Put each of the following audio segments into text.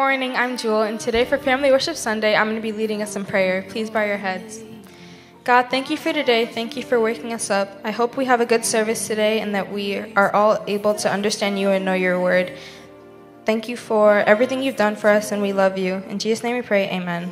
morning. I'm Jewel, and today for Family Worship Sunday, I'm going to be leading us in prayer. Please bow your heads. God, thank you for today. Thank you for waking us up. I hope we have a good service today and that we are all able to understand you and know your word. Thank you for everything you've done for us, and we love you. In Jesus' name we pray, amen.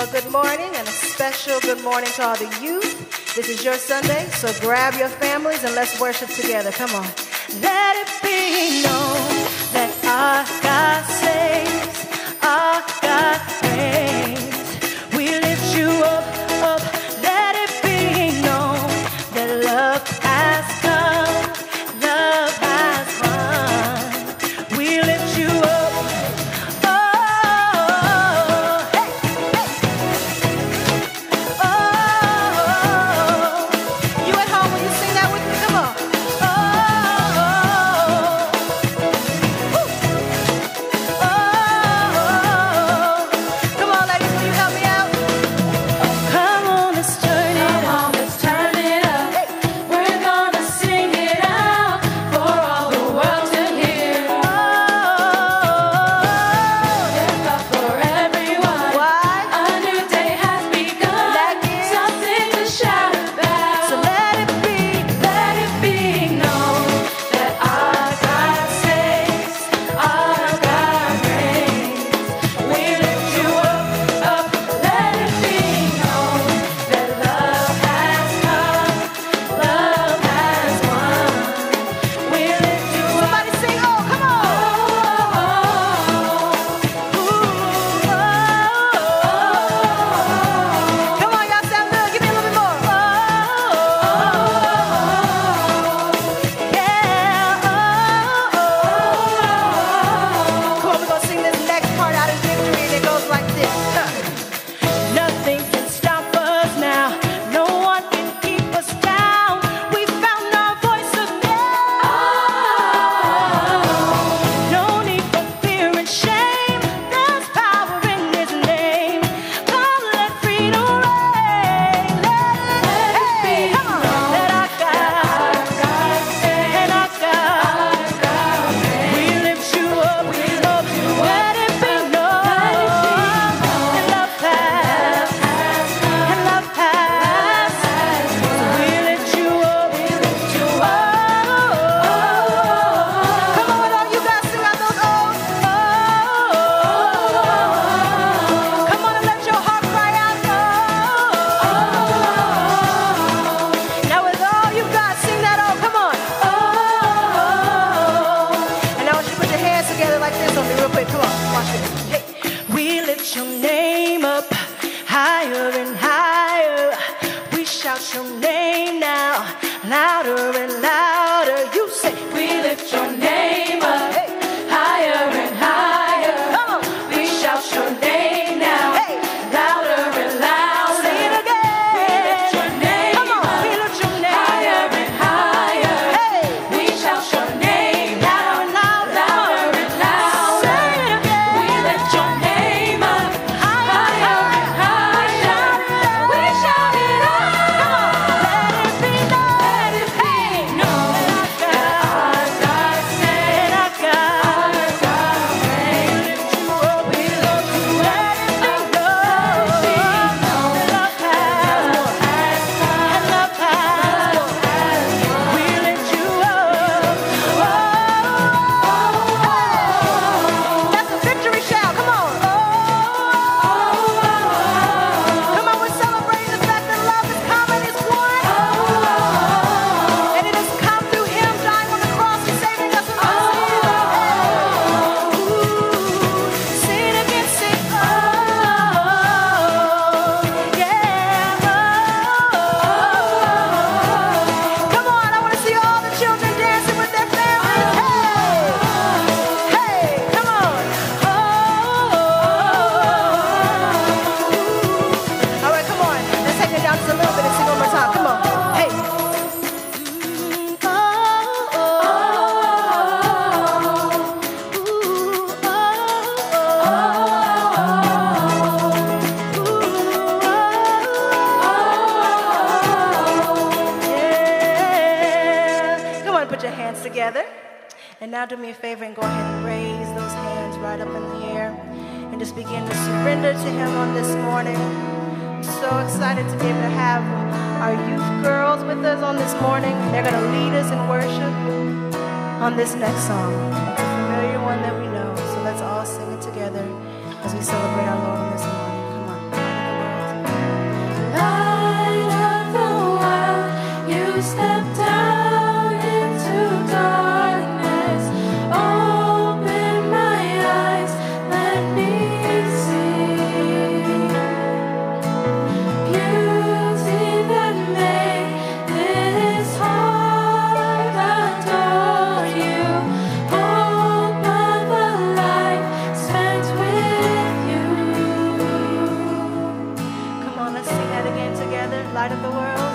Well, good morning, and a special good morning to all the youth. This is your Sunday, so grab your families and let's worship together. Come on. Let it be known that our God saves, our God saves. The world.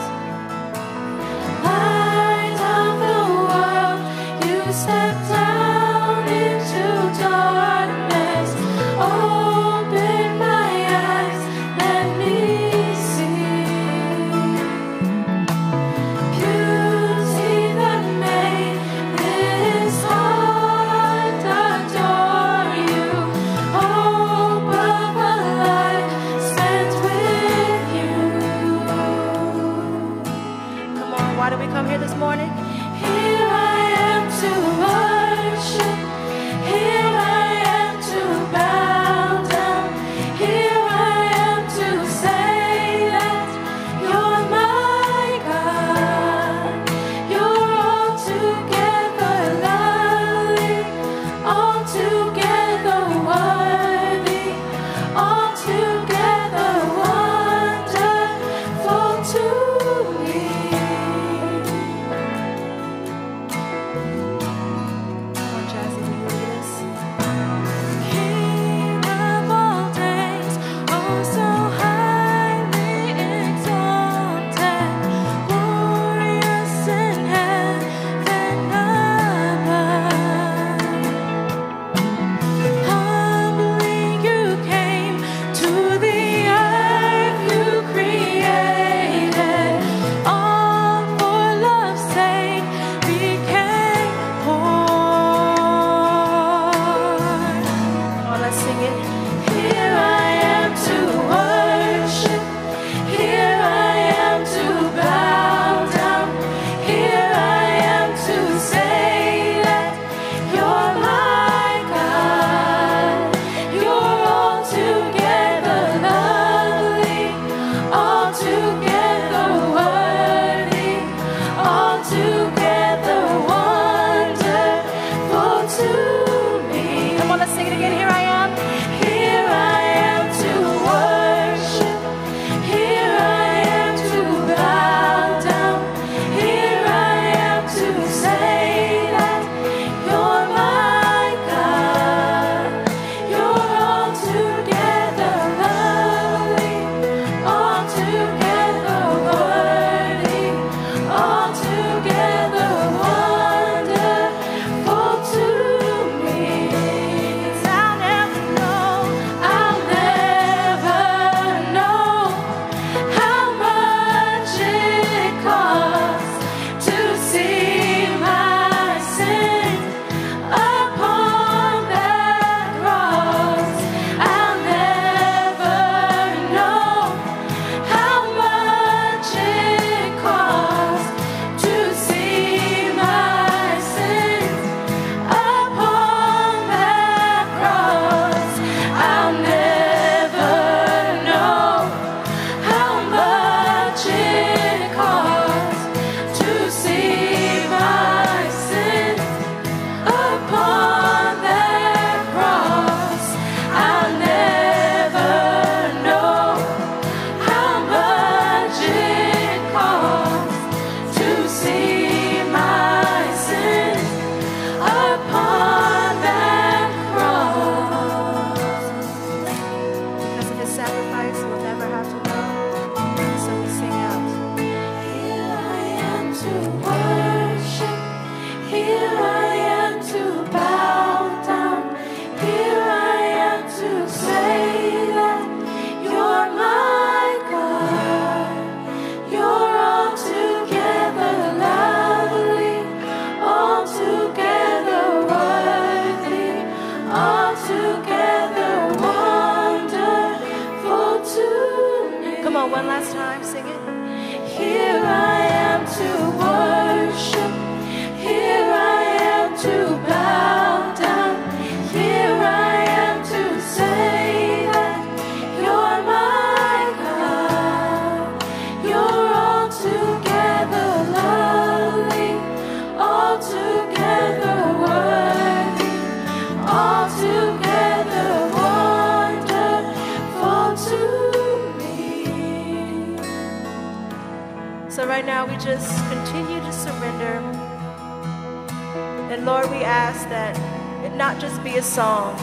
Ask that it not just be a song,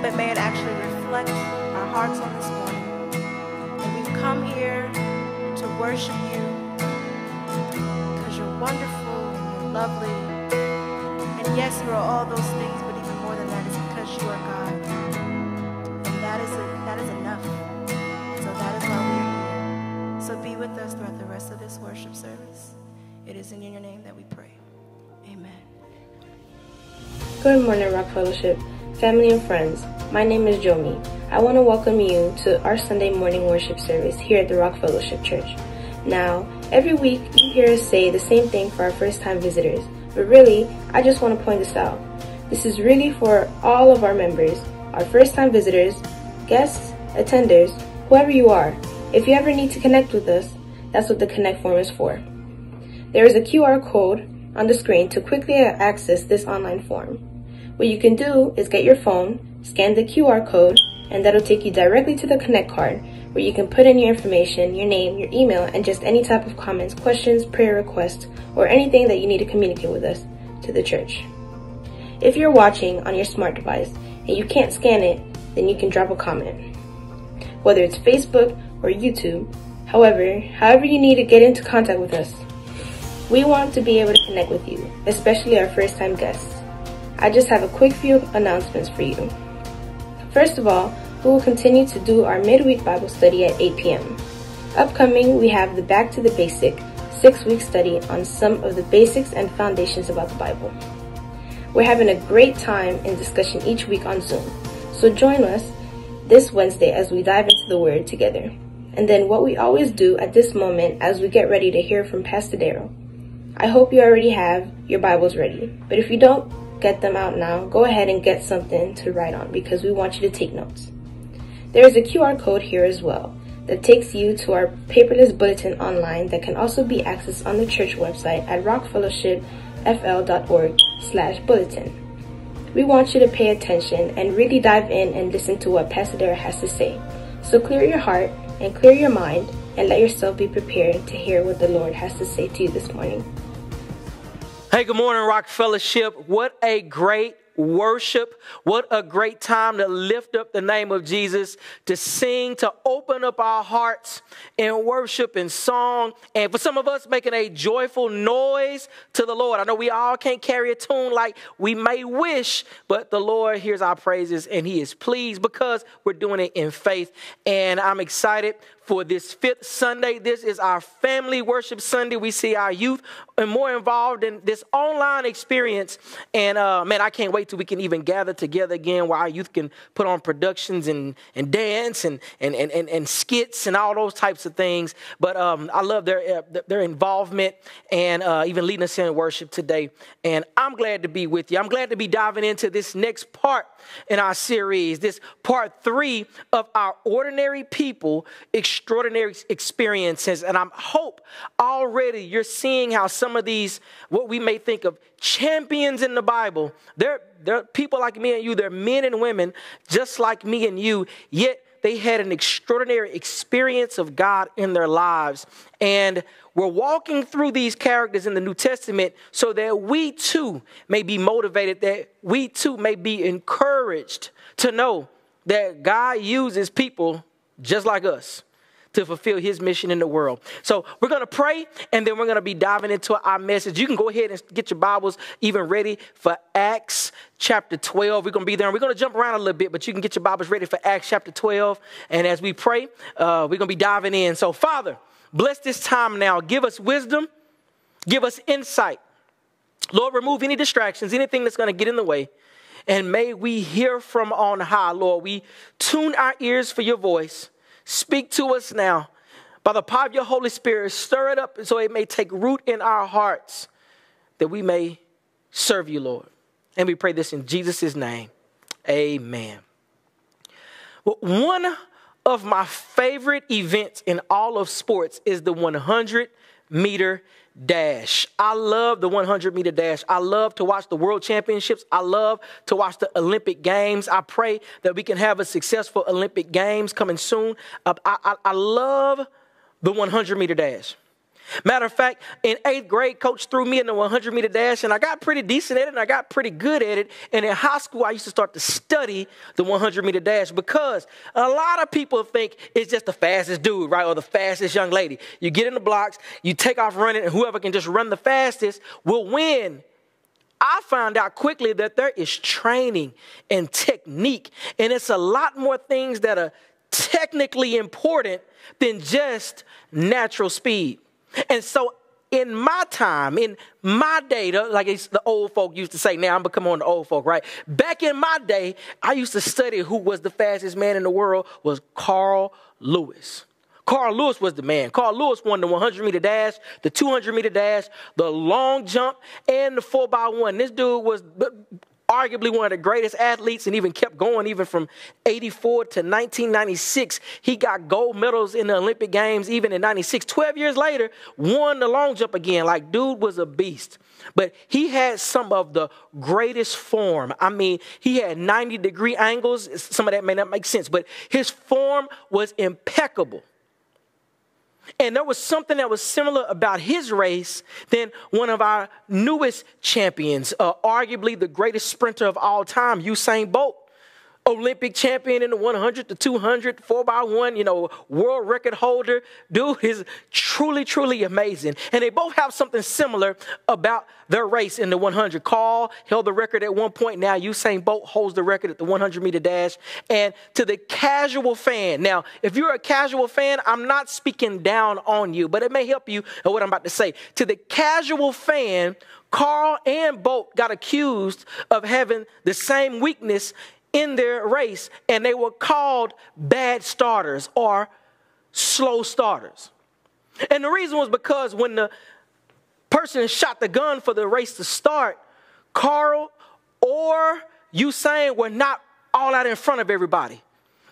but may it actually reflect our hearts on this morning. And we've come here to worship you because you're wonderful and you're lovely. And yes, you are all those things, but even more than that is because you are God. And that is, that is enough. So that is why we're here. So be with us throughout the rest of this worship service. It is in your name that we pray. Good morning, Rock Fellowship, family and friends. My name is Jomi. I want to welcome you to our Sunday morning worship service here at the Rock Fellowship Church. Now, every week you hear us say the same thing for our first time visitors, but really, I just want to point this out. This is really for all of our members, our first time visitors, guests, attenders, whoever you are. If you ever need to connect with us, that's what the Connect form is for. There is a QR code on the screen to quickly access this online form. What you can do is get your phone, scan the QR code, and that'll take you directly to the Connect card where you can put in your information, your name, your email, and just any type of comments, questions, prayer requests, or anything that you need to communicate with us to the church. If you're watching on your smart device and you can't scan it, then you can drop a comment. Whether it's Facebook or YouTube, however, however you need to get into contact with us. We want to be able to connect with you, especially our first time guests. I just have a quick few announcements for you. First of all, we will continue to do our midweek Bible study at 8 p.m. Upcoming, we have the Back to the Basic six week study on some of the basics and foundations about the Bible. We're having a great time in discussion each week on Zoom, so join us this Wednesday as we dive into the Word together. And then, what we always do at this moment as we get ready to hear from Pastor Darrell. I hope you already have your Bibles ready, but if you don't get them out now, go ahead and get something to write on because we want you to take notes. There is a QR code here as well that takes you to our paperless bulletin online that can also be accessed on the church website at rockfellowshipfl.org slash bulletin. We want you to pay attention and really dive in and listen to what Pastor Dara has to say. So clear your heart and clear your mind and let yourself be prepared to hear what the Lord has to say to you this morning. Hey, good morning, Rock Fellowship. What a great worship. What a great time to lift up the name of Jesus, to sing, to open up our hearts in worship and song. And for some of us, making a joyful noise to the Lord. I know we all can't carry a tune like we may wish, but the Lord hears our praises and He is pleased because we're doing it in faith. And I'm excited for this fifth Sunday. This is our family worship Sunday. We see our youth more involved in this online experience. And uh, man, I can't wait till we can even gather together again where our youth can put on productions and, and dance and, and, and, and, and skits and all those types of things. But um, I love their, uh, their involvement and uh, even leading us in worship today. And I'm glad to be with you. I'm glad to be diving into this next part in our series, this part three of our ordinary people extraordinary experiences. And I hope already you're seeing how some of these, what we may think of champions in the Bible, they're, they're people like me and you, they're men and women just like me and you, yet they had an extraordinary experience of God in their lives. And we're walking through these characters in the New Testament so that we too may be motivated, that we too may be encouraged to know that God uses people just like us to fulfill his mission in the world. So we're going to pray and then we're going to be diving into our message. You can go ahead and get your Bibles even ready for Acts chapter 12. We're going to be there and we're going to jump around a little bit, but you can get your Bibles ready for Acts chapter 12. And as we pray, uh, we're going to be diving in. So, Father, bless this time now. Give us wisdom, give us insight. Lord, remove any distractions, anything that's going to get in the way. And may we hear from on high, Lord. We tune our ears for your voice. Speak to us now. By the power of your Holy Spirit, stir it up so it may take root in our hearts that we may serve you, Lord. And we pray this in Jesus' name. Amen. Well, one of my favorite events in all of sports is the 100 meter dash. I love the 100 meter dash. I love to watch the world championships. I love to watch the Olympic games. I pray that we can have a successful Olympic games coming soon. Uh, I, I, I love the 100 meter dash. Matter of fact, in eighth grade, coach threw me in the 100 meter dash, and I got pretty decent at it, and I got pretty good at it. And in high school, I used to start to study the 100 meter dash because a lot of people think it's just the fastest dude, right, or the fastest young lady. You get in the blocks, you take off running, and whoever can just run the fastest will win. I found out quickly that there is training and technique, and it's a lot more things that are technically important than just natural speed. And so in my time, in my day, like the old folk used to say, now I'm becoming on the old folk, right? Back in my day, I used to study who was the fastest man in the world was Carl Lewis. Carl Lewis was the man. Carl Lewis won the 100 meter dash, the 200 meter dash, the long jump, and the 4 by one This dude was arguably one of the greatest athletes and even kept going even from 84 to 1996. He got gold medals in the Olympic Games even in 96. 12 years later, won the long jump again. Like, dude was a beast. But he had some of the greatest form. I mean, he had 90 degree angles. Some of that may not make sense, but his form was impeccable. And there was something that was similar about his race than one of our newest champions, uh, arguably the greatest sprinter of all time, Usain Bolt. Olympic champion in the 100, the 200, 4 by one you know, world record holder. Dude is truly, truly amazing. And they both have something similar about their race in the 100. Carl held the record at one point. Now Usain Bolt holds the record at the 100 meter dash. And to the casual fan, now, if you're a casual fan, I'm not speaking down on you, but it may help you in what I'm about to say. To the casual fan, Carl and Bolt got accused of having the same weakness in their race, and they were called bad starters or slow starters. And the reason was because when the person shot the gun for the race to start, Carl or Usain were not all out in front of everybody.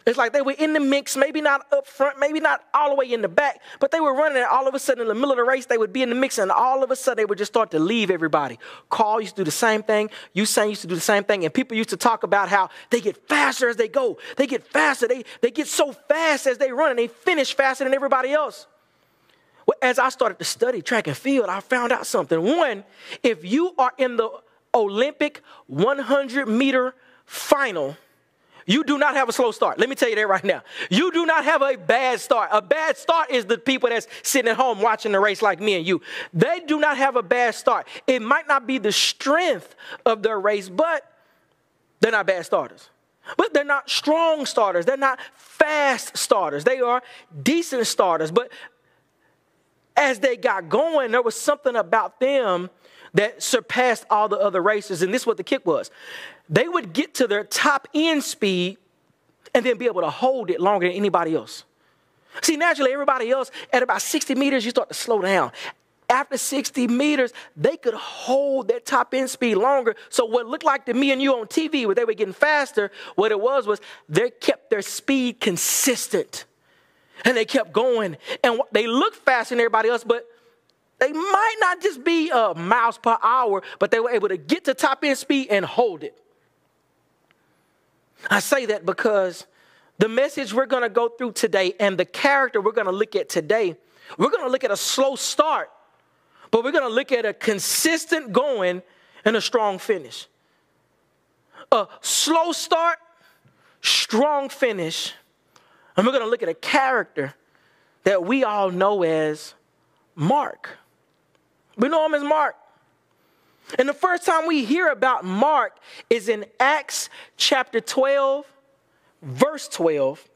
It's like they were in the mix, maybe not up front, maybe not all the way in the back, but they were running and all of a sudden in the middle of the race, they would be in the mix and all of a sudden they would just start to leave everybody. Carl used to do the same thing. Usain used to do the same thing. And people used to talk about how they get faster as they go. They get faster. They, they get so fast as they run and they finish faster than everybody else. Well, as I started to study track and field, I found out something. One, if you are in the Olympic 100 meter final, you do not have a slow start. Let me tell you that right now. You do not have a bad start. A bad start is the people that's sitting at home watching the race like me and you. They do not have a bad start. It might not be the strength of their race, but they're not bad starters. But they're not strong starters. They're not fast starters. They are decent starters. But as they got going, there was something about them that surpassed all the other races. And this is what the kick was they would get to their top end speed and then be able to hold it longer than anybody else. See, naturally, everybody else at about 60 meters, you start to slow down. After 60 meters, they could hold that top end speed longer. So, what looked like to me and you on TV, where they were getting faster, what it was was they kept their speed consistent. And they kept going. And they looked faster than everybody else, but they might not just be uh, miles per hour, but they were able to get to top end speed and hold it. I say that because the message we're going to go through today and the character we're going to look at today, we're going to look at a slow start, but we're going to look at a consistent going and a strong finish. A slow start, strong finish, and we're going to look at a character that we all know as Mark. We know him as Mark. And the first time we hear about Mark is in Acts chapter 12, verse 12.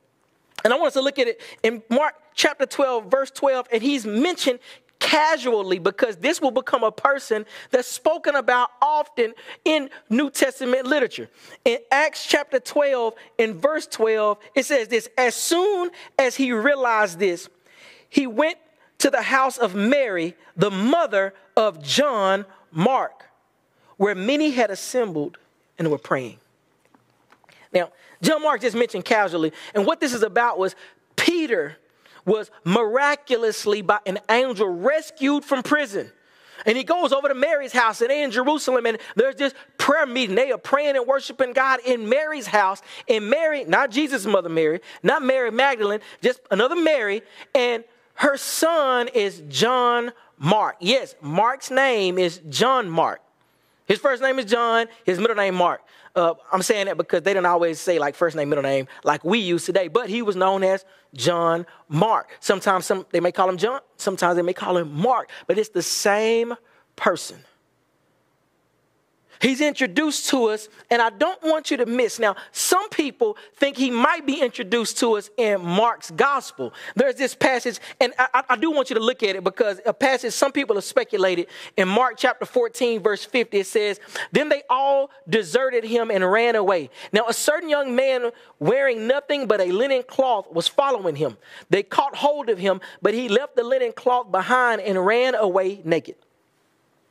And I want us to look at it in Mark chapter 12, verse 12, and he's mentioned casually because this will become a person that's spoken about often in New Testament literature. In Acts chapter 12, in verse 12, it says this As soon as he realized this, he went to the house of Mary, the mother of John Mark, where many had assembled and were praying. Now, John Mark just mentioned casually, and what this is about was Peter was miraculously by an angel rescued from prison. And he goes over to Mary's house, and they in Jerusalem, and there's this prayer meeting. They are praying and worshiping God in Mary's house. And Mary, not Jesus' mother Mary, not Mary Magdalene, just another Mary, and her son is John Mark. Yes, Mark's name is John Mark. His first name is John, his middle name Mark. Uh, I'm saying that because they didn't always say like first name, middle name like we use today, but he was known as John Mark. Sometimes some, they may call him John, sometimes they may call him Mark, but it's the same person. He's introduced to us, and I don't want you to miss. Now, some people think he might be introduced to us in Mark's gospel. There's this passage, and I, I, do want you to look at it because a passage some people have speculated in Mark chapter 14, verse 50. It says, Then they all deserted him and ran away. Now, a certain young man wearing nothing but a linen cloth was following him. They caught hold of him, but he left the linen cloth behind and ran away naked.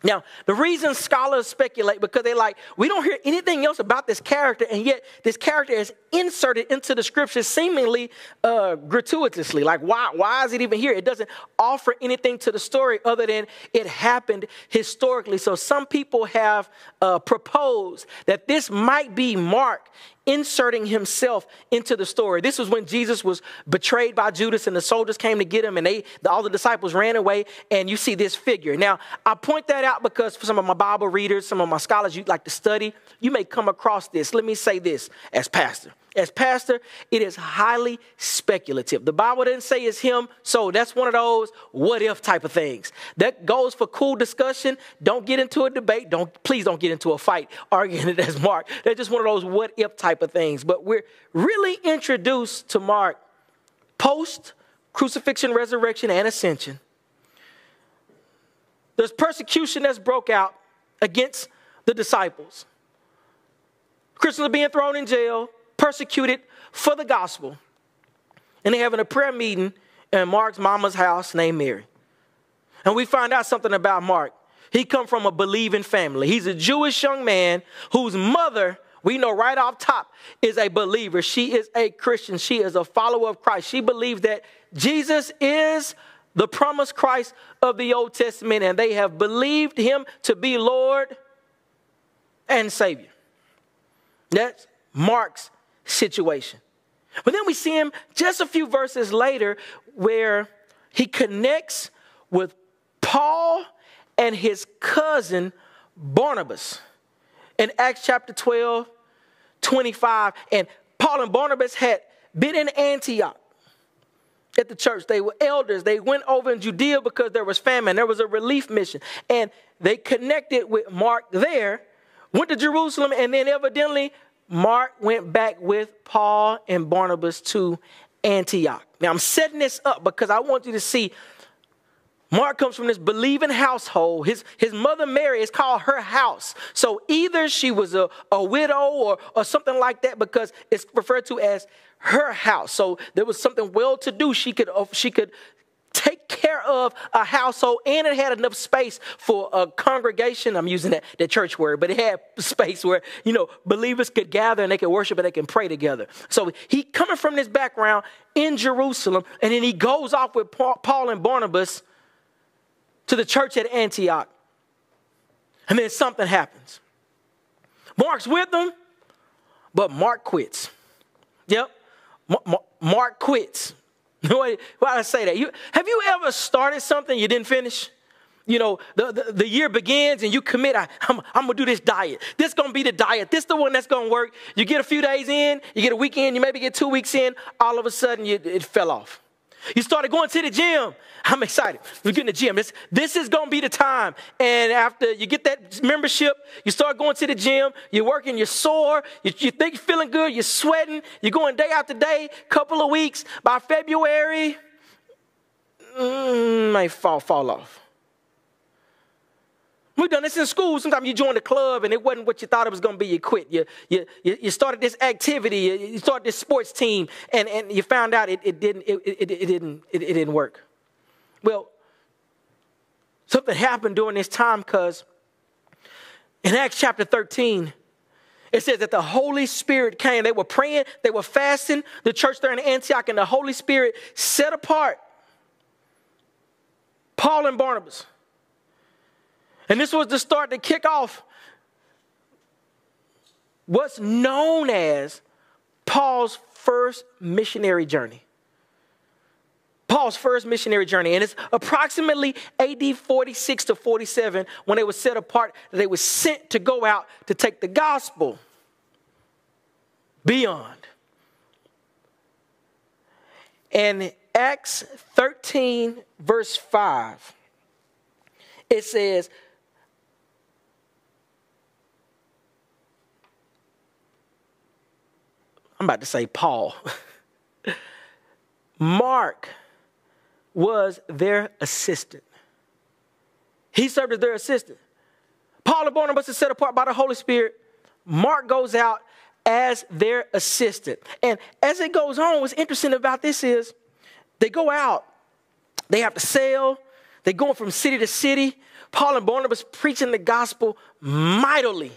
Now, the reason scholars speculate because they're like, we don't hear anything else about this character, and yet this character is inserted into the scriptures seemingly uh, gratuitously. Like, why, why is it even here? It doesn't offer anything to the story other than it happened historically. So, some people have uh, proposed that this might be Mark inserting himself into the story. This was when Jesus was betrayed by Judas and the soldiers came to get him and they all the disciples ran away and you see this figure. Now, I point that out because for some of my Bible readers, some of my scholars you like to study, you may come across this. Let me say this as pastor as pastor, it is highly speculative. The Bible didn't say it's him, so that's one of those what if type of things. That goes for cool discussion. Don't get into a debate. Don't please don't get into a fight arguing it as Mark. They're just one of those what if type of things. But we're really introduced to Mark post crucifixion, resurrection, and ascension. There's persecution that's broke out against the disciples. Christians are being thrown in jail persecuted for the gospel. And they're having a prayer meeting in Mark's mama's house named Mary. And we find out something about Mark. He come from a believing family. He's a Jewish young man whose mother, we know right off top, is a believer. She is a Christian. She is a follower of Christ. She believes that Jesus is the promised Christ of the Old Testament, and they have believed him to be Lord and Savior. That's Mark's situation. But then we see him just a few verses later where he connects with Paul and his cousin Barnabas in Acts chapter 12, 25. And Paul and Barnabas had been in Antioch at the church. They were elders. They went over in Judea because there was famine. There was a relief mission. And they connected with Mark there, went to Jerusalem, and then evidently Mark went back with Paul and Barnabas to Antioch. Now, I'm setting this up because I want you to see Mark comes from this believing household. His, his mother Mary is called her house. So either she was a, a widow or, or something like that because it's referred to as her house. So there was something well to do. She could, she could care of a household and it had enough space for a congregation. I'm using that, that church word but it had space where you know believers could gather and they could worship and they can pray together. So he coming from this background in jerusalem and then he goes off with paul and barnabas to the church at antioch. And then something happens. Mark's with them but mark quits. Yep. Mark quits why, why I say that? You, have you ever started something you didn't finish? You know, the, the, the year begins and you commit, I, am I'm going to do this diet. This to be the diet. This the one that's to work. You get a few days in, you get a weekend, you maybe get two weeks in, all of a sudden you, it fell off. You started going to the gym. I'm excited. We're getting the gym. This, this is going to be the time. And after you get that membership, you start going to the gym. You're working, you're sore. You, you think you're feeling good. You're sweating. You're going day after day, couple of weeks. By February, mm, might fall, fall off. We've done this in school. Sometimes you join a club and it wasn't what you thought it was going to be. You quit. You, you, you started this activity. You started this sports team and, and you found out it, it, didn't, it, it, it didn't, it, it didn't work. Well, something happened during this time because in Acts chapter 13, it says that the Holy Spirit came. They were praying, they were fasting, the church there in Antioch, and the Holy Spirit set apart Paul and Barnabas and this was the start to kick off what's known as Paul's first missionary journey. Paul's first missionary journey, and it's approximately AD 46 to 47 when they were set apart they were sent to go out to take the gospel beyond. And Acts 13, verse 5, it says, I'm about to say Paul. Mark was their assistant. He served as their assistant. Paul and Barnabas are set apart by the Holy Spirit. Mark goes out as their assistant. And as it goes on, what's interesting about this is they go out, they have to sail, they're going from city to city. Paul and Barnabas preaching the gospel mightily.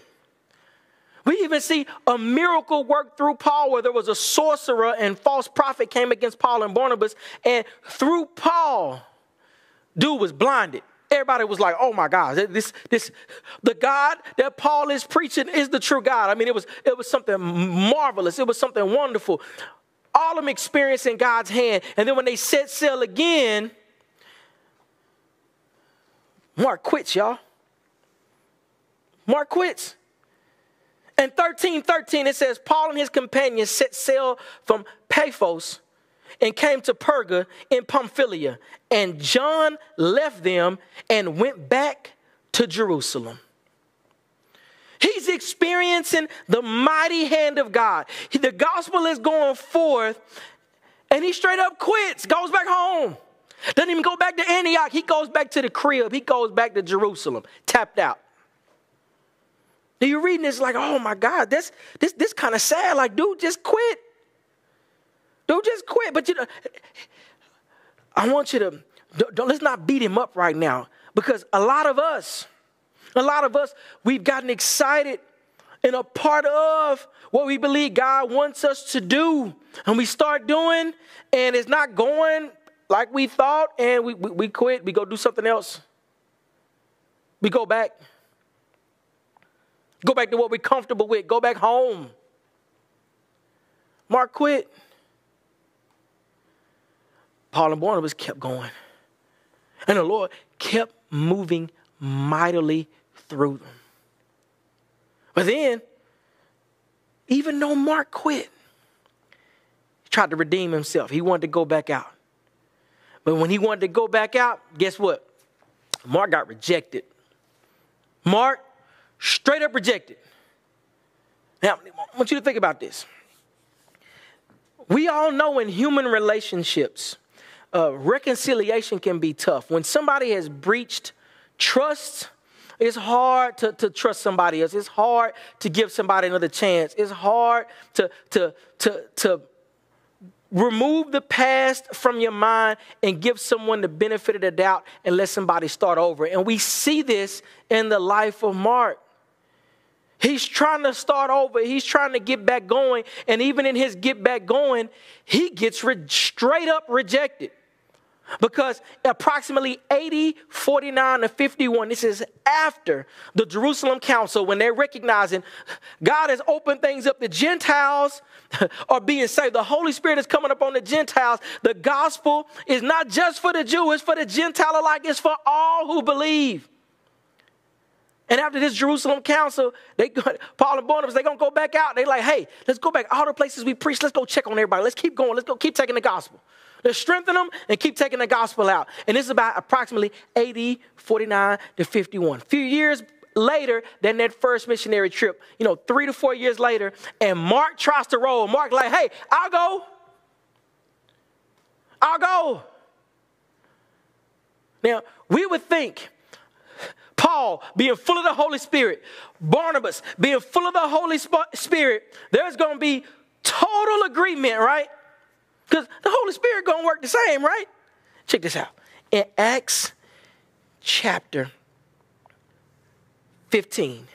We even see a miracle work through Paul where there was a sorcerer and false prophet came against Paul and Barnabas. And through Paul, dude was blinded. Everybody was like, oh my God, this, this, the God that Paul is preaching is the true God. I mean, it was, it was something marvelous. It was something wonderful. All of them experiencing God's hand. And then when they set sail again, Mark quits, y'all. Mark quits. In 13 13, it says, Paul and his companions set sail from Paphos and came to Perga in Pamphylia. And John left them and went back to Jerusalem. He's experiencing the mighty hand of God. The gospel is going forth, and he straight up quits, goes back home. Doesn't even go back to Antioch. He goes back to the crib. He goes back to Jerusalem, tapped out. Now you're reading this like, oh my God, this this this kind of sad. Like, dude, just quit. Dude, just quit. But you know, I want you to don't, don't, let's not beat him up right now because a lot of us, a lot of us, we've gotten excited and a part of what we believe God wants us to do, and we start doing, and it's not going like we thought, and we, we, we quit. We go do something else. We go back. Go back to what we're comfortable with. Go back home. Mark quit. Paul and Barnabas kept going. And the Lord kept moving mightily through them. But then, even though Mark quit, he tried to redeem himself. He wanted to go back out. But when he wanted to go back out, guess what? Mark got rejected. Mark straight up rejected. Now, I want you to think about this. We all know in human relationships, uh, reconciliation can be tough. When somebody has breached trust, it's hard to, to trust somebody else. It's hard to give somebody another chance. It's hard to, to, to, to remove the past from your mind and give someone the benefit of the doubt and let somebody start over. And we see this in the life of Mark. He's trying to start over. He's trying to get back going. And even in his get back going, he gets re- straight up rejected. Because approximately 80, 49 to 51, this is after the Jerusalem Council when they're recognizing God has opened things up. The Gentiles are being saved. The Holy Spirit is coming up on the Gentiles. The gospel is not just for the Jew, it's for the Gentile alike, it's for all who believe. And after this Jerusalem council, they Paul and Barnabas, they're gonna go back out. They're like, hey, let's go back. All the places we preach, let's go check on everybody. Let's keep going. Let's go keep taking the gospel. Let's strengthen them and keep taking the gospel out. And this is about approximately 80, 49 to 51. A few years later than that first missionary trip, you know, three to four years later, and Mark tries to roll. Mark like, hey, I'll go. I'll go. Now, we would think Paul being full of the Holy Spirit, Barnabas being full of the Holy Spirit, there's going to be total agreement, right? Because the Holy Spirit going to work the same, right? Check this out. In Acts chapter 15,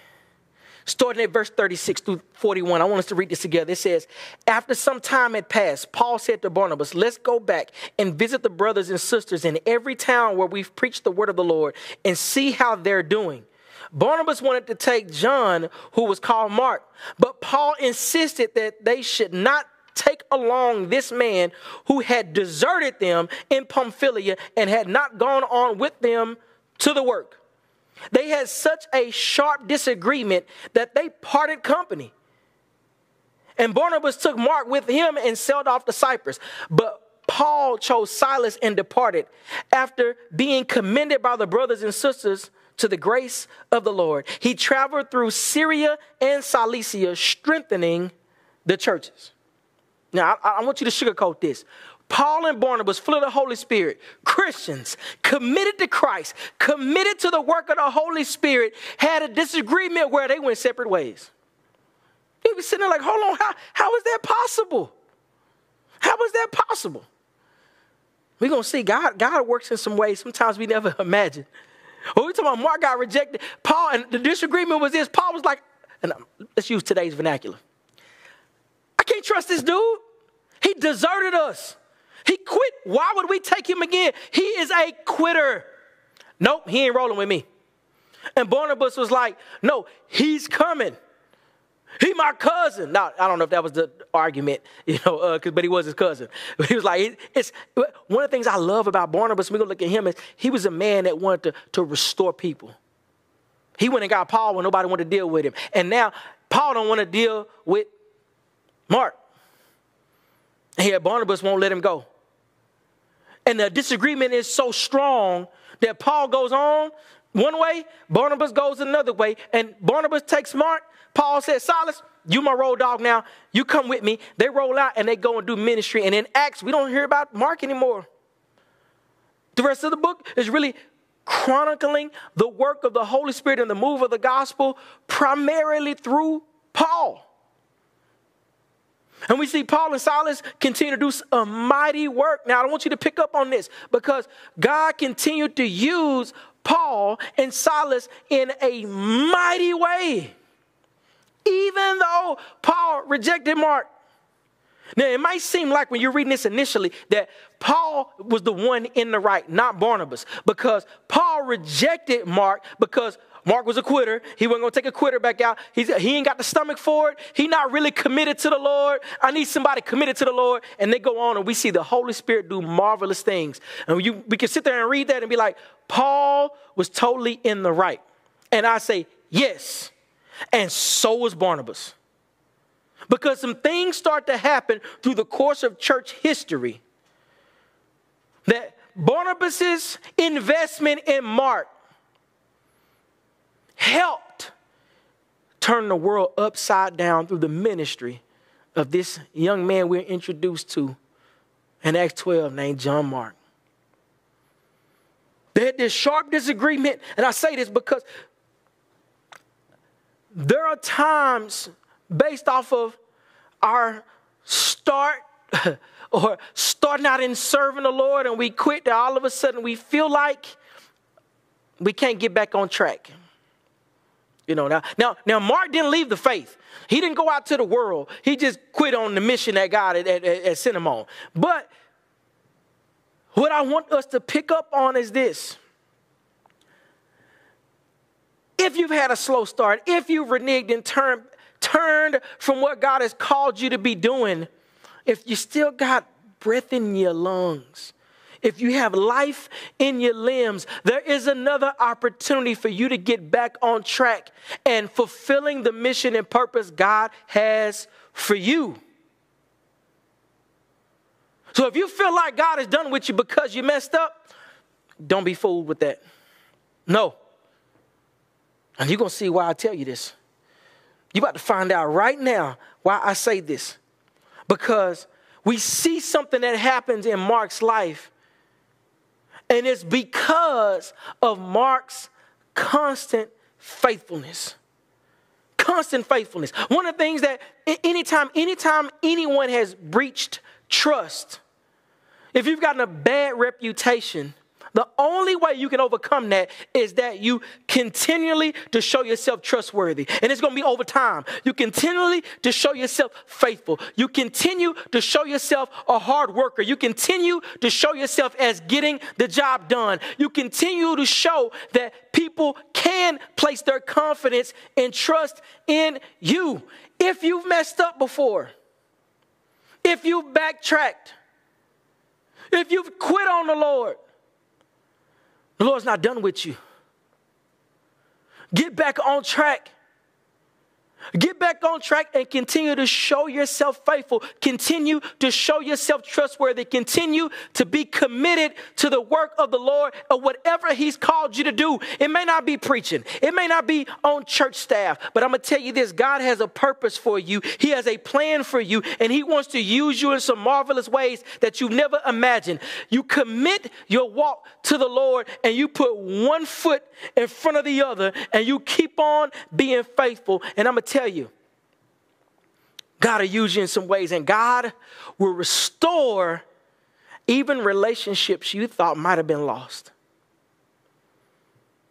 starting at verse 36 through 41. I want us to read this together. It says, After some time had passed, Paul said to Barnabas, Let's go back and visit the brothers and sisters in every town where we've preached the word of the Lord and see how they're doing. Barnabas wanted to take John, who was called Mark, but Paul insisted that they should not take along this man who had deserted them in Pamphylia and had not gone on with them to the work. They had such a sharp disagreement that they parted company. And Barnabas took Mark with him and sailed off to Cyprus. But Paul chose Silas and departed after being commended by the brothers and sisters to the grace of the Lord. He traveled through Syria and Cilicia, strengthening the churches. Now, I, I want you to sugarcoat this. Paul and Barnabas, full of the Holy Spirit, Christians, committed to Christ, committed to the work of the Holy Spirit, had a disagreement where they went separate ways. You be sitting there like, hold on, how, how is that possible? How is that possible? We're gonna see God, God works in some ways sometimes we never imagine. When we talking about Mark got rejected, Paul, and the disagreement was this, Paul was like, and let's use today's vernacular. I can't trust this dude. He deserted us. He quit. Why would we take him again? He is a quitter. Nope, he ain't rolling with me. And Barnabas was like, no, he's coming. He my cousin. Now I don't know if that was the argument, you know, uh, but he was his cousin. But he was like, it's one of the things I love about Barnabas. We're gonna look at him is he was a man that wanted to, to restore people. He went and got Paul when nobody wanted to deal with him, and now Paul don't want to deal with Mark. And here Barnabas won't let him go. And the disagreement is so strong that Paul goes on one way, Barnabas goes another way, and Barnabas takes Mark. Paul says, Silas, you my road dog now. You come with me. They roll out and they go and do ministry. And in Acts, we don't hear about Mark anymore. The rest of the book is really chronicling the work of the Holy Spirit and the move of the gospel primarily through Paul. And we see Paul and Silas continue to do a mighty work. Now, I want you to pick up on this because God continued to use Paul and Silas in a mighty way. Even though Paul rejected Mark. Now, it might seem like when you're reading this initially that Paul was the one in the right, not Barnabas, because Paul rejected Mark because Mark was a quitter. He wasn't going to take a quitter back out. He's, he ain't got the stomach for it. He not really committed to the Lord. I need somebody committed to the Lord. And they go on and we see the Holy Spirit do marvelous things. And you, we can sit there and read that and be like, Paul was totally in the right. And I say, yes. And so was Barnabas. Because some things start to happen through the course of church history that Barnabas's investment in Mark helped turn the world upside down through the ministry of this young man we're introduced to in Acts 12 named John Mark. They had this sharp disagreement, and I say this because there are times based off of our start or starting out in serving the Lord and we quit that all of a sudden we feel like we can't get back on track. You know, now, now, now Mark didn't leave the faith. He didn't go out to the world. He just quit on the mission that God had, had, had sent him on. But what I want us to pick up on is this. If you've had a slow start, if you've reneged and turned, turned from what God has called you to be doing, if you still got breath in your lungs, if you have life in your limbs, there is another opportunity for you to get back on track and fulfilling the mission and purpose God has for you. So if you feel like God is done with you because you messed up, don't be fooled with that. No. And you're going to see why I tell you this. You're about to find out right now why I say this. Because we see something that happens in Mark's life and it's because of Mark's constant faithfulness. Constant faithfulness. One of the things that anytime, anytime anyone has breached trust, if you've gotten a bad reputation, the only way you can overcome that is that you continually to show yourself trustworthy. And it's going to be over time. You continually to show yourself faithful. You continue to show yourself a hard worker. You continue to show yourself as getting the job done. You continue to show that people can place their confidence and trust in you. If you've messed up before, if you've backtracked, if you've quit on the Lord, the Lord's not done with you. Get back on track. Get back on track and continue to show yourself faithful. Continue to show yourself trustworthy. Continue to be committed to the work of the Lord or whatever He's called you to do. It may not be preaching, it may not be on church staff, but I'm going to tell you this God has a purpose for you. He has a plan for you, and He wants to use you in some marvelous ways that you've never imagined. You commit your walk to the Lord and you put one foot in front of the other and you keep on being faithful. And I'm going tell you, God will use you in some ways, and God will restore even relationships you thought might have been lost.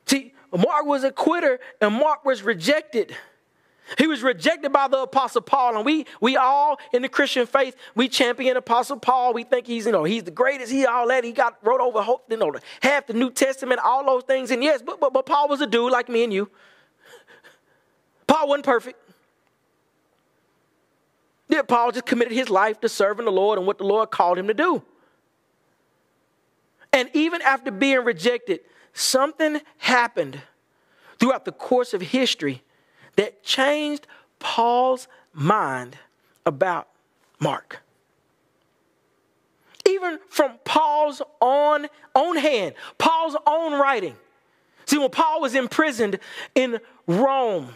See, Mark was a quitter and Mark was rejected. He was rejected by the Apostle Paul, and we we all in the Christian faith we champion Apostle Paul. We think he's you know he's the greatest. He all that he got wrote over you know half the New Testament, all those things. And yes, but but, but Paul was a dude like me and you. Paul wasn't perfect. Yeah, Paul just committed his life to serving the Lord and what the Lord called him to do. And even after being rejected, something happened throughout the course of history that changed Paul's mind about Mark. Even from Paul's own, own hand, Paul's own writing. See, when Paul was imprisoned in Rome,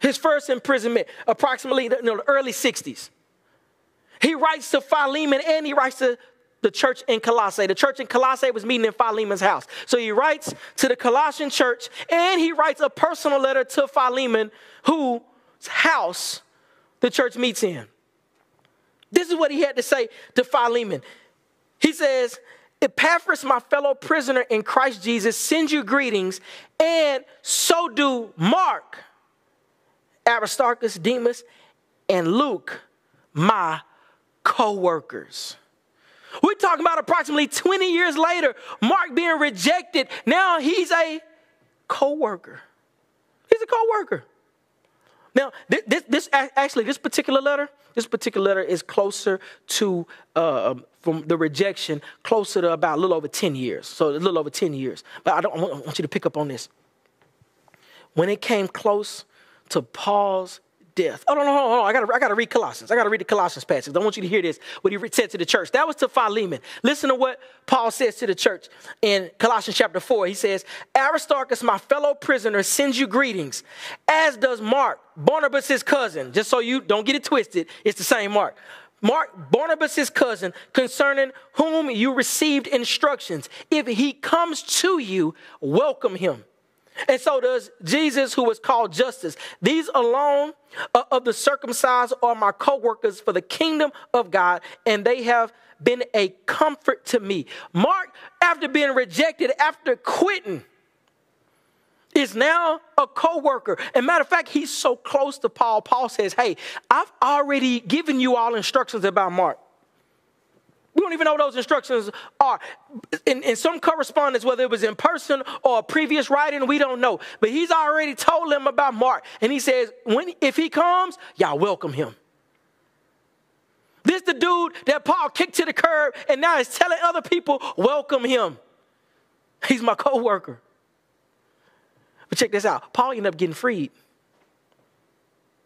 his first imprisonment, approximately the, the early 60s, he writes to Philemon and he writes to the church in Colossae. The church in Colossae was meeting in Philemon's house. So he writes to the Colossian church and he writes a personal letter to Philemon, whose house the church meets in. This is what he had to say to Philemon. He says, Epaphras, my fellow prisoner in Christ Jesus, sends you greetings, and so do Mark, Aristarchus, Demas, and Luke, my co workers. We're talking about approximately 20 years later, Mark being rejected. Now he's a co worker. He's a co worker. Now, this, this, actually, this particular letter, this particular letter is closer to, uh, um, from the rejection, closer to about a little over 10 years. So a little over 10 years. But I, don't, I want you to pick up on this. When it came close to Paul's death. Oh, no, no, no, no. I got I to read Colossians. I got to read the Colossians passage. I want you to hear this, what he said to the church. That was to Philemon. Listen to what Paul says to the church in Colossians chapter 4. He says, Aristarchus, my fellow prisoner, sends you greetings, as does Mark, Barnabas, cousin. Just so you don't get it twisted, it's the same Mark. Mark, Barnabas' cousin, concerning whom you received instructions. If he comes to you, welcome him and so does Jesus, who was called Justus. These alone uh, of the circumcised are my co workers for the kingdom of God, and they have been a comfort to me. Mark, after being rejected, after quitting, is now a co-worker. And matter of fact, he's so close to Paul. Paul says, Hey, I've already given you all instructions about Mark. We don't even know what those instructions are. In, in some correspondence, whether it was in person or a previous writing, we don't know. But he's already told them about Mark. And he says, when, if he comes, y'all welcome him. This the dude that Paul kicked to the curb and now he's telling other people, welcome him. He's my co-worker. But check this out. Paul ended up getting freed.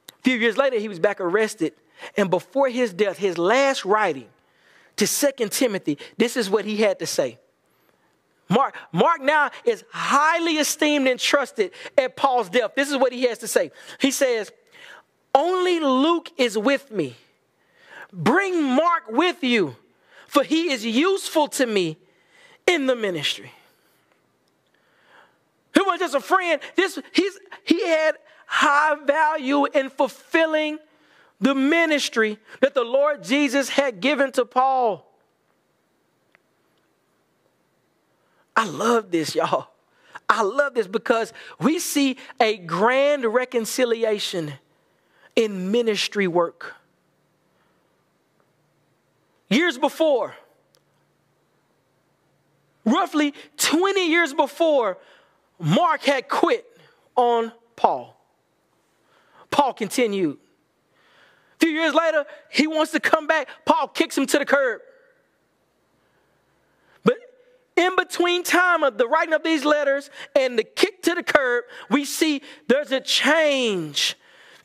A few years later, he was back arrested. And before his death, his last writing to Second Timothy, this is what he had to say. Mark, Mark now is highly esteemed and trusted at Paul's death. This is what he has to say. He says, Only Luke is with me. Bring Mark with you, for he is useful to me in the ministry. He wasn't just a friend. This he's he had high value in fulfilling the ministry that the Lord Jesus had given to Paul. I love this, y'all. I love this because we see a grand reconciliation in ministry work. Years before, roughly 20 years before, Mark had quit on Paul. Paul continued few years later, he wants to come back. Paul kicks him to the curb. But in between time of the writing of these letters and the kick to the curb, we see there's a change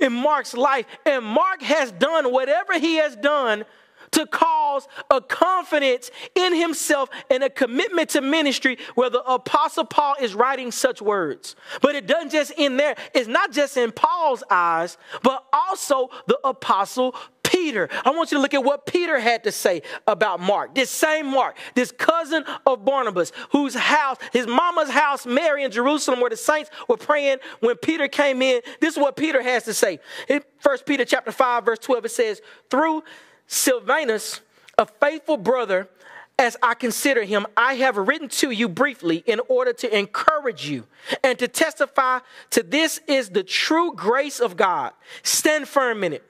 in Mark's life. And Mark has done whatever he has done to cause a confidence in himself and a commitment to ministry where the apostle Paul is writing such words. But it doesn't just end there. It's not just in Paul's eyes, but also the apostle Peter. I want you to look at what Peter had to say about Mark. This same Mark, this cousin of Barnabas, whose house, his mama's house, Mary in Jerusalem, where the saints were praying when Peter came in. This is what Peter has to say. In 1 Peter chapter 5, verse 12, it says, Through Silvanus, a faithful brother, as I consider him, I have written to you briefly in order to encourage you and to testify to this is the true grace of God. Stand firm in it.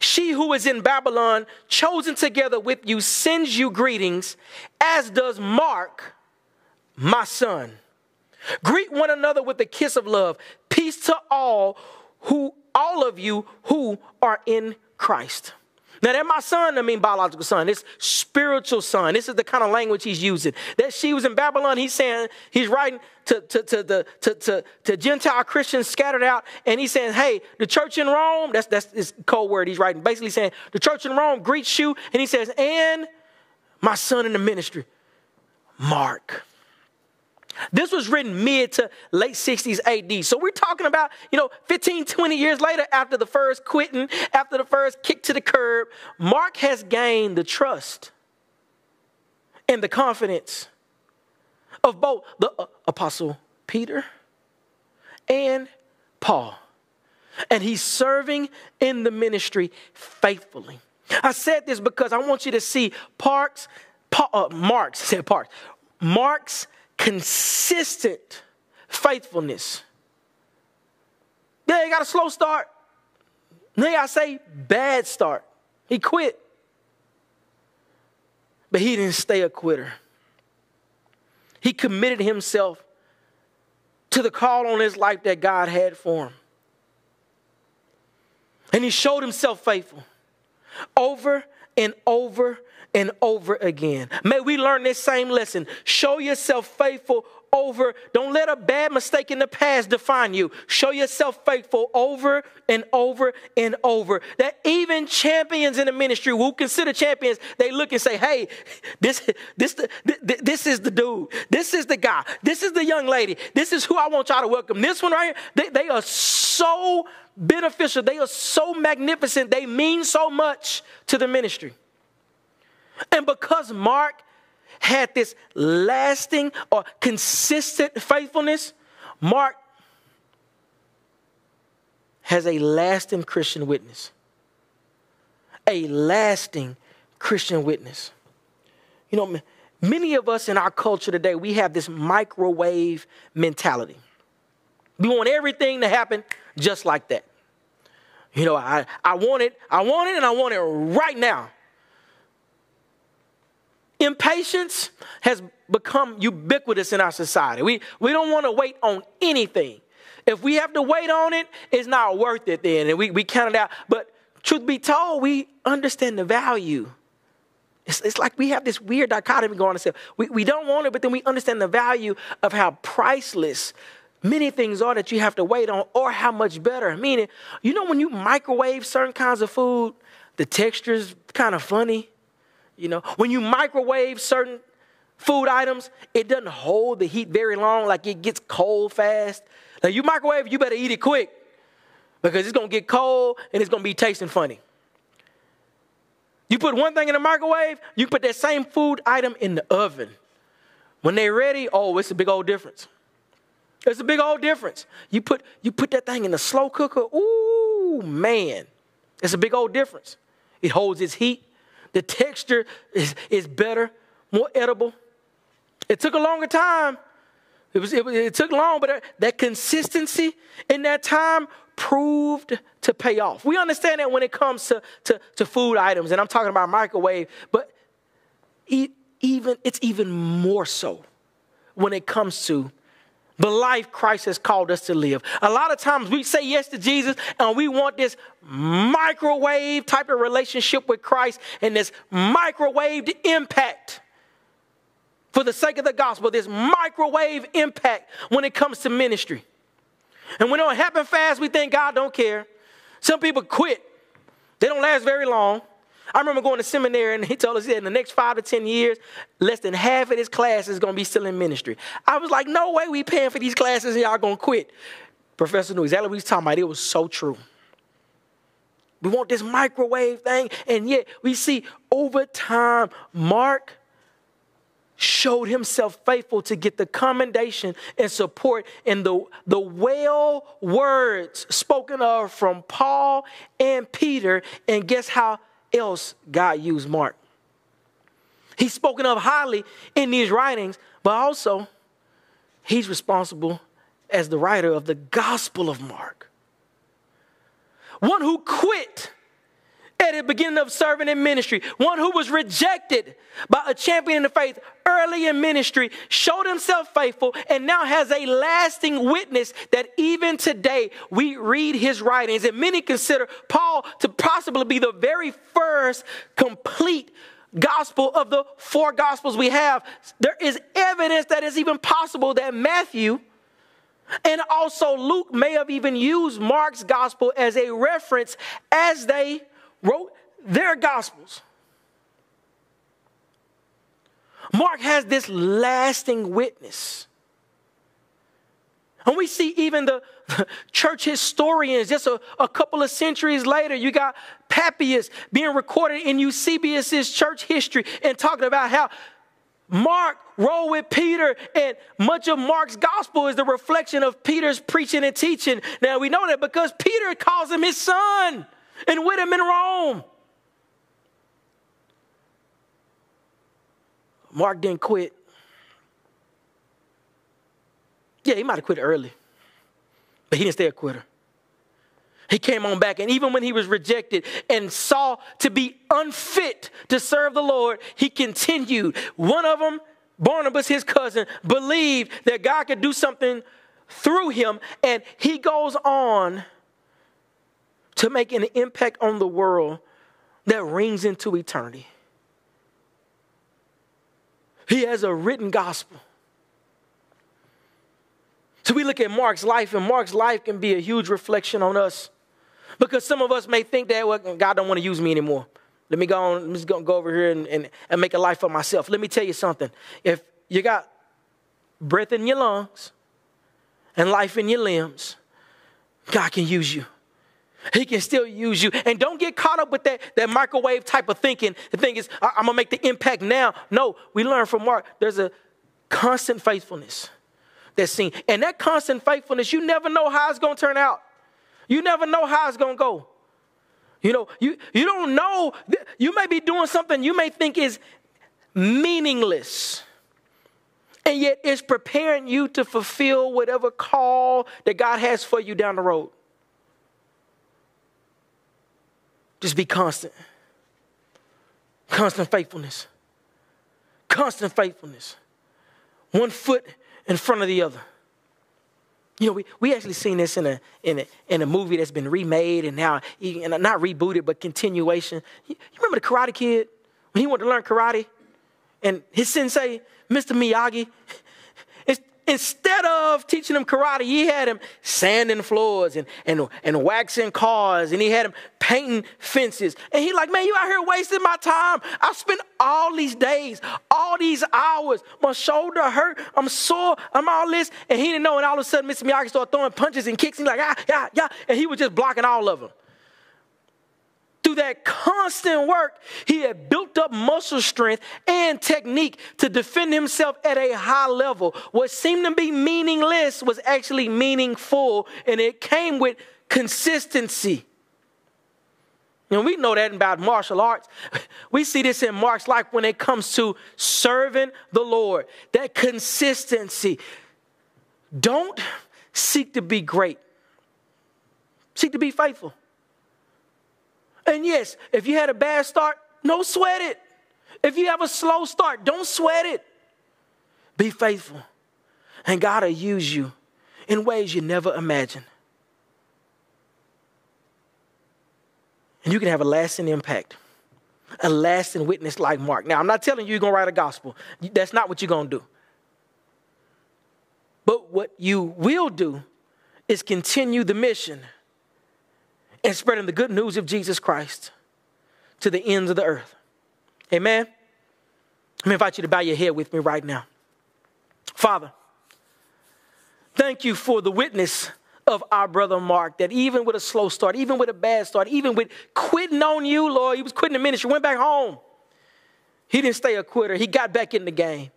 She who is in Babylon, chosen together with you, sends you greetings, as does Mark, my son. Greet one another with a kiss of love. Peace to all who all of you who are in Christ. Now, that my son, I mean biological son, this spiritual son. This is the kind of language he's using. That she was in Babylon, he's saying, he's writing to, to, to, the, to, to, to Gentile Christians scattered out, and he's saying, hey, the church in Rome, that's, that's this code word he's writing, basically saying, the church in Rome greets you, and he says, and my son in the ministry, Mark. This was written mid to late 60s AD. So we're talking about, you know, 15, 20 years later after the first quitting, after the first kick to the curb, Mark has gained the trust and the confidence of both the uh, apostle Peter and Paul. And he's serving in the ministry faithfully. I said this because I want you to see Parks, pa, uh, Mark's, said Parks, Mark's consistent faithfulness. Yeah, he got a slow start. May I say bad start. He quit. But he didn't stay a quitter. He committed himself to the call on his life that God had for him. And he showed himself faithful over and over and over again. May we learn this same lesson. Show yourself faithful over. Don't let a bad mistake in the past define you. Show yourself faithful over and over and over. That even champions in the ministry who consider champions, they look and say, "Hey, this this this is the dude. This is the guy. This is the young lady. This is who I want y'all to welcome. This one right here. They, they are so beneficial. They are so magnificent. They mean so much to the ministry." And because Mark had this lasting or consistent faithfulness, Mark has a lasting Christian witness. A lasting Christian witness. You know, many of us in our culture today, we have this microwave mentality. We want everything to happen just like that. You know, I, I want it, I want it, and I want it right now. Impatience has become ubiquitous in our society. We, we don't want to wait on anything. If we have to wait on it, it's not worth it then. And we, we count it out. But truth be told, we understand the value. It's, it's like we have this weird dichotomy going on. We, we don't want it, but then we understand the value of how priceless many things are that you have to wait on, or how much better. Meaning, you know, when you microwave certain kinds of food, the texture is kind of funny. You know, when you microwave certain food items, it doesn't hold the heat very long, like it gets cold fast. Now, you microwave, you better eat it quick because it's gonna get cold and it's gonna be tasting funny. You put one thing in the microwave, you put that same food item in the oven. When they're ready, oh, it's a big old difference. It's a big old difference. You put you put that thing in the slow cooker, ooh man, it's a big old difference. It holds its heat. The texture is, is better, more edible. It took a longer time. It, was, it, it took long, but that consistency in that time proved to pay off. We understand that when it comes to, to, to food items, and I'm talking about microwave, but even it's even more so when it comes to the life Christ has called us to live. A lot of times we say yes to Jesus and we want this microwave type of relationship with Christ and this microwave impact for the sake of the gospel, this microwave impact when it comes to ministry. And when it don't happen fast, we think God don't care. Some people quit. They don't last very long. I remember going to seminary and he told us that in the next five to 10 years, less than half of this class is going to be still in ministry. I was like, no way we paying for these classes and y'all going to quit. Professor knew exactly what he was talking about. It was so true. We want this microwave thing, and yet we see over time, Mark showed himself faithful to get the commendation and support and the, the well words spoken of from Paul and Peter. And guess how else God used Mark? He's spoken of highly in these writings, but also he's responsible as the writer of the Gospel of Mark. One who quit at the beginning of serving in ministry, one who was rejected by a champion in the faith early in ministry, showed himself faithful, and now has a lasting witness that even today we read his writings. And many consider Paul to possibly be the very first complete gospel of the four gospels we have. There is evidence that it's even possible that Matthew. And also, Luke may have even used Mark's gospel as a reference as they wrote their gospels. Mark has this lasting witness. And we see even the church historians, just a, a, couple of centuries later, you got Papias being recorded in Eusebius's church history and talking about how Mark rode with Peter, and much of Mark's gospel is the reflection of Peter's preaching and teaching. Now we know that because Peter calls him his son and with him in Rome. Mark didn't quit. Yeah, he might have quit early, but he didn't stay a quitter. He came on back, and even when he was rejected and saw to be unfit to serve the Lord, he continued. One of them, Barnabas, his cousin, believed that God could do something through him, and he goes on to make an impact on the world that rings into eternity. He has a written gospel. So we look at Mark's life, and Mark's life can be a huge reflection on us. Because some of us may think that, well, God don't want to use me anymore. Let me go on, just gonna go over here and, and, and make a life for myself. Let me tell you something. If you got breath in your lungs and life in your limbs, God can use you. He can still use you. And don't get caught up with that, that microwave type of thinking. The thing is, I'm gonna make the impact now. No, we learn from Mark. There's a constant faithfulness that's seen. And that constant faithfulness, you never know how it's gonna turn out. You never know how it's gonna go. You know, you, you don't know. You may be doing something you may think is meaningless. And yet it's preparing you to fulfill whatever call that God has for you down the road. Just be constant. Constant faithfulness. Constant faithfulness. One foot in front of the other. You know, we, we actually seen this in a, in, a, in a movie that's been remade and now, and not rebooted, but continuation. You, remember the Karate Kid? When he wanted to learn karate? And his sensei, Mr. Miyagi, instead of teaching him karate, he had him sanding floors and, and, and waxing cars and he had him painting fences. And he like, man, you out here wasting my time. I spent all these days, all these hours. My shoulder hurt. I'm sore. I'm all this. And he didn't know. And all of a sudden, Mr. Miyagi started throwing punches and kicks. And he's like, ah, yeah, yeah. And he was just blocking all of them through that constant work, he had built up muscle strength and technique to defend himself at a high level. What seemed to be meaningless was actually meaningful, and it came with consistency. And we know that about martial arts. We see this in Mark's life when it comes to serving the Lord. That consistency. Don't seek to be great, seek to be faithful. And yes, if you had a bad start, no sweat it. If you have a slow start, don't sweat it. Be faithful. And God will use you in ways you never imagined. And you can have a lasting impact, a lasting witness like Mark. Now, I'm not telling you you're going to write a gospel. That's not what you're going to do. But what you will do is continue the mission and spreading the good news of Jesus Christ to the ends of the earth. Amen. Let me invite you to bow your head with me right now. Father, thank you for the witness of our brother Mark that even with a slow start, even with a bad start, even with quitting on you, Lord, he was quitting the ministry, went back home. He didn't stay a quitter, he got back in the game.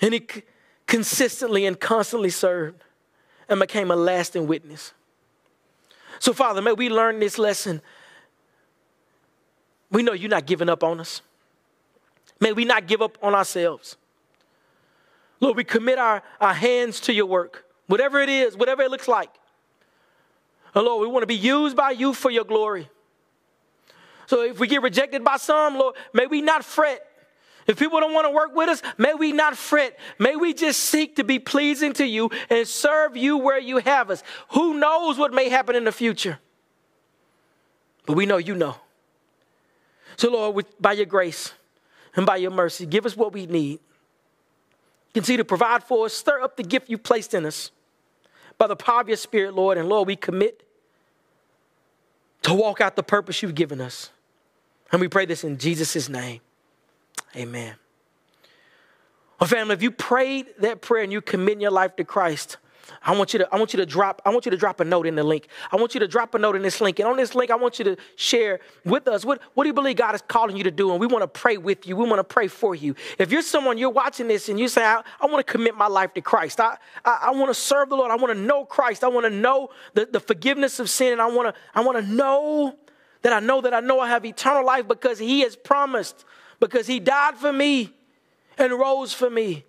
And he consistently and constantly served and became a lasting witness. So, Father, may we learn this lesson. We know you're not giving up on us. May we not give up on ourselves. Lord, we commit our, our hands to your work, whatever it is, whatever it looks like. And Lord, we want to be used by you for your glory. So if we get rejected by some, Lord, may we not fret. If people don't want to work with us, may we not fret. May we just seek to be pleasing to you and serve you where you have us. Who knows what may happen in the future? But we know you know. So, Lord, with, by your grace and by your mercy, give us what we need. Continue to provide for us. Stir up the gift you placed in us. By the power of your Spirit, Lord. And Lord, we commit to walk out the purpose you've given us. And we pray this in Jesus' name. Amen. Well, family, if you prayed that prayer and you commit your life to Christ, I want you to, I want you to drop, I want you to drop a note in the link. I want you to drop a note in this link. And on this link, I want you to share with us what, what do you believe God is calling you to do? And we want to pray with you. We want to pray for you. If you're someone, you're watching this and you say, I, I want to commit my life to Christ. I, I, I want to serve the Lord. I want to know Christ. I want to know the, the forgiveness of sin. And I want to, I want to know that I know that I know I have eternal life because he has promised, because he died for me and rose for me.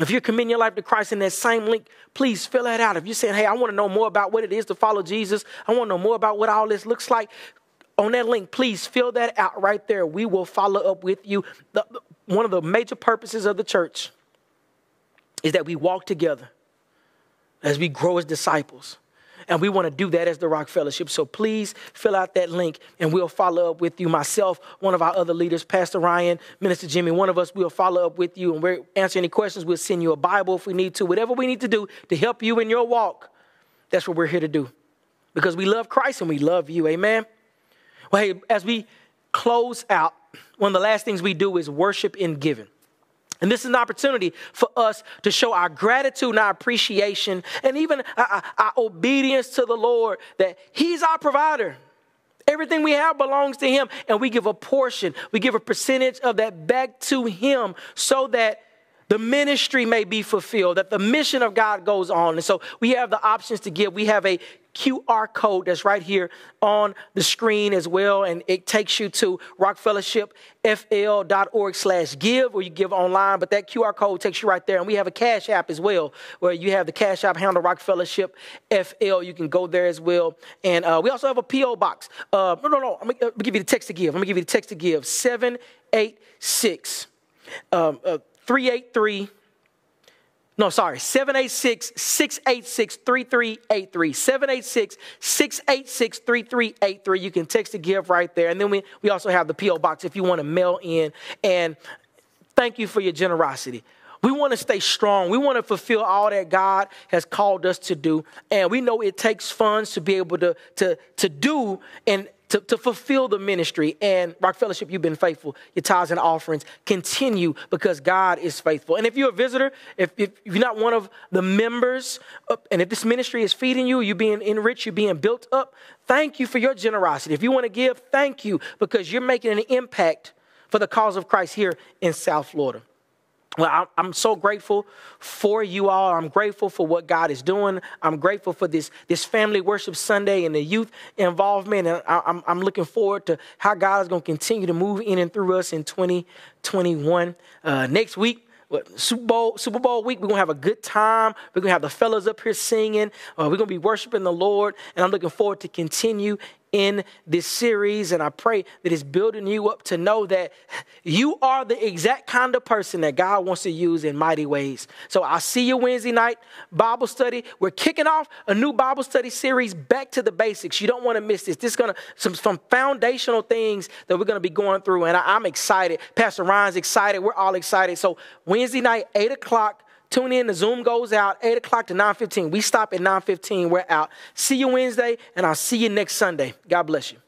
If you're committing your life to Christ in that same link, please fill that out. If you're saying, hey, I want to know more about what it is to follow Jesus, I want to know more about what all this looks like, on that link, please fill that out right there. We will follow up with you. The, one of the major purposes of the church is that we walk together as we grow as disciples. And we want to do that as the Rock Fellowship. So please fill out that link and we'll follow up with you. Myself, one of our other leaders, Pastor Ryan, Minister Jimmy, one of us we'll follow up with you and we'll answer any questions. We'll send you a Bible if we need to. Whatever we need to do to help you in your walk, that's what we're here to do. Because we love Christ and we love you. Amen. Well, hey, as we close out, one of the last things we do is worship in giving. And this is an opportunity for us to show our gratitude and our appreciation and even our, our, obedience to the Lord that He's our provider. Everything we have belongs to Him, and we give a portion, we give a percentage of that back to Him so that the ministry may be fulfilled, that the mission of God goes on. And so we have the options to give. We have a QR code that's right here on the screen as well. And it takes you to rockfellowshipfl.org slash give, or you give online, but that QR code takes you right there. And we have a Cash App as well, where you have the Cash App handle Rock Fellowship FL. You can go there as well. And uh, we also have a P.O. box. Uh, no, no, no. I'm to give you the text to give. I'm to give you the text to give 786 um, uh, 383 no, sorry, 786 686 3383. 786 686 3383. You can text to give right there. And then we, we also have the P.O. box if you want to mail in. And thank you for your generosity. We want to stay strong. We want to fulfill all that God has called us to do. And we know it takes funds to be able to, to, to do and to, to fulfill the ministry. And Rock Fellowship, you've been faithful. Your tithes and offerings continue because God is faithful. And if you're a visitor, if, if you're not one of the members, and if this ministry is feeding you, you're being enriched, you're being built up, thank you for your generosity. If you want to give, thank you because you're making an impact for the cause of Christ here in South Florida. Well, I'm so grateful for you all. I'm grateful for what God is doing. I'm grateful for this, this family worship Sunday and the youth involvement. And I'm, I'm looking forward to how God is going to continue to move in and through us in 2021. Uh, next week, Super Bowl, Super Bowl week, we're gonna have a good time. We're gonna have the fellas up here singing. Uh, we're gonna be worshiping the Lord, and I'm looking forward to continue in this series. And I pray that it's building you up to know that you are the exact kind of person that God wants to use in mighty ways. So I'll see you Wednesday night, Bible study. We're kicking off a new Bible study series, Back to the Basics. You don't want to miss this. This is going to, some, some foundational things that we're going to be going through. And I, I'm excited. Pastor Ryan's excited. We're all excited. So Wednesday night, 8 o'clock, Tune in. The Zoom goes out 8 o'clock to 9.15. We stop at 9.15. We're out. See you Wednesday, and I'll see you next Sunday. God bless you.